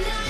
Yeah.